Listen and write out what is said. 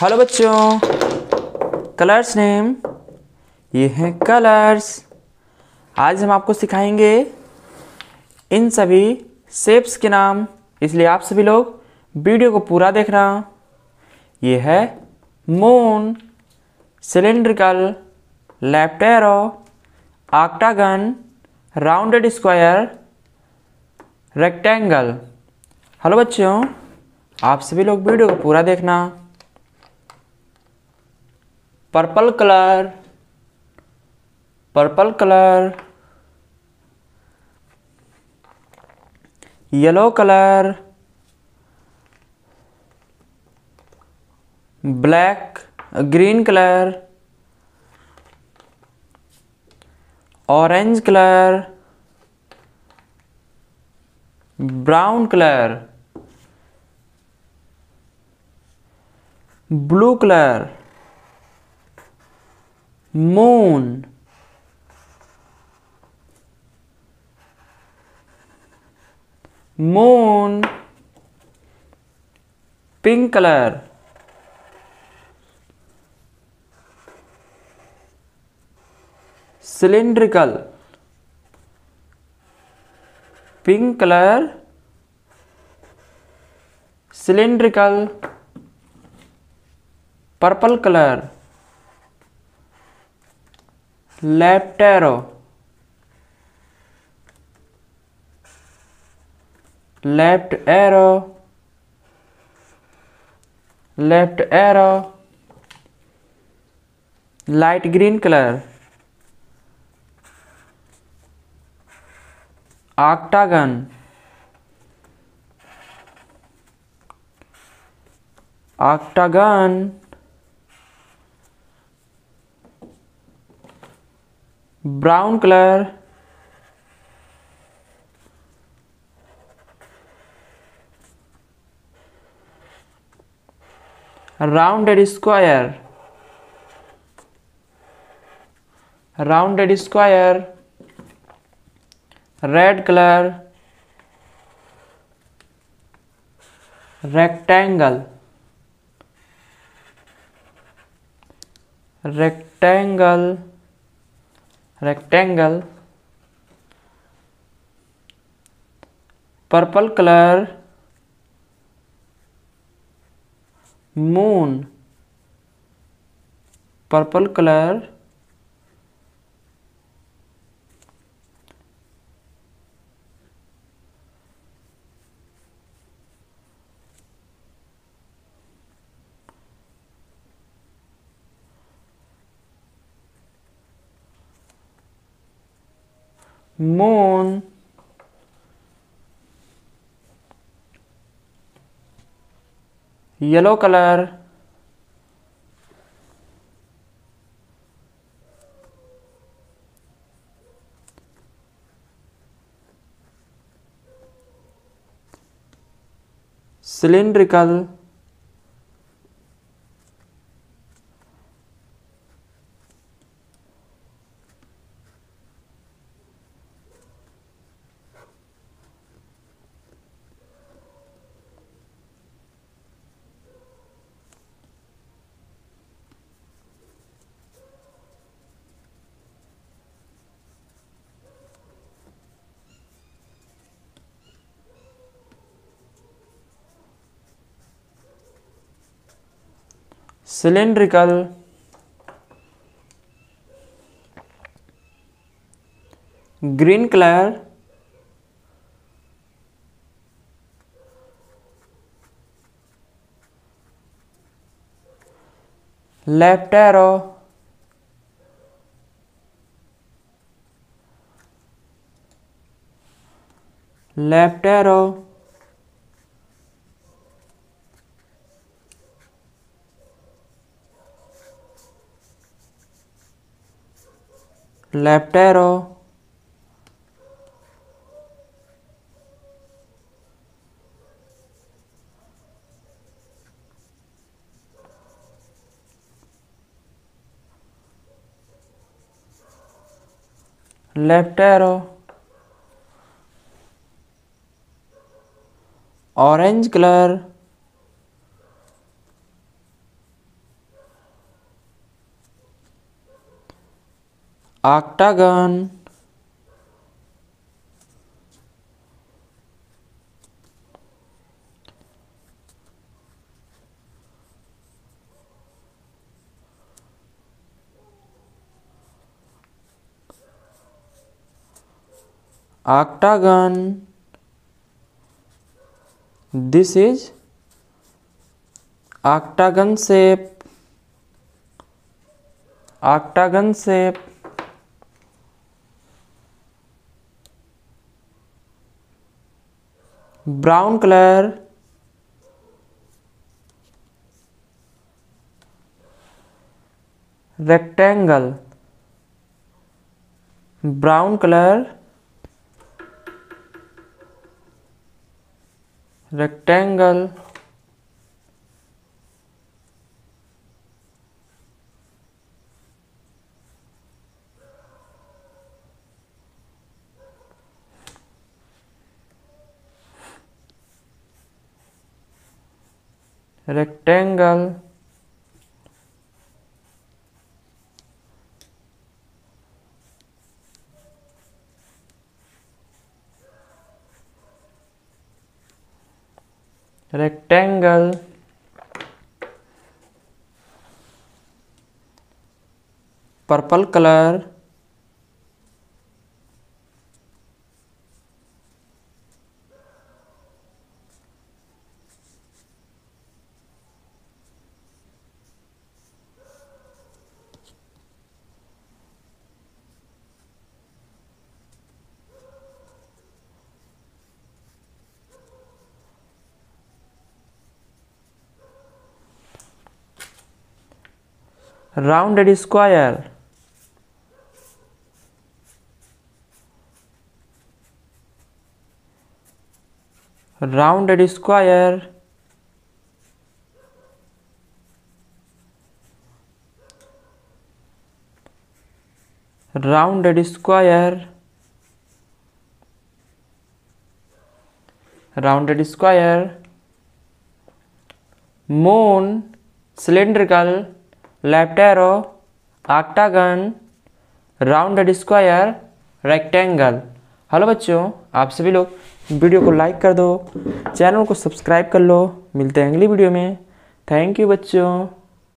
Hello बच्चों colours name ये हैं कलर्स आज हम आपको सिखाएँगे इन सभी शेप्स के नाम, इसलिए आप सभी लोग वीडियो को पूरा देखना। ये है moon cylindrical left arrow octagon rounded square rectangle hello बच्चों, आप सभी लोग वीडियो को पूरा देखना। Purple colour purple colour yellow colour black green colour orange colour brown colour blue colour moon moon pink colour cylindrical pink colour cylindrical purple colour left arrow left arrow. Left arrow. Light green colour. octagon octagon brown colour. Rounded square. Rounded square. Red colour. Rectangle. Rectangle. Rectangle purple colour moon purple colour moon yellow color cylindrical cylindrical green color left arrow left arrow left arrow left arrow orange colour octagon octagon this is octagon shape octagon shape brown color rectangle brown color rectangle rectangle rectangle purple color rounded square. Rounded square. Rounded square. Rounded square. Moon cylindrical left arrow octagon rounded square rectangle hello बच्चों आप सभी लोग video को like कर दो channel को subscribe कर लो मिलते हैं अगली वीडियो में थैंक यू बच्चों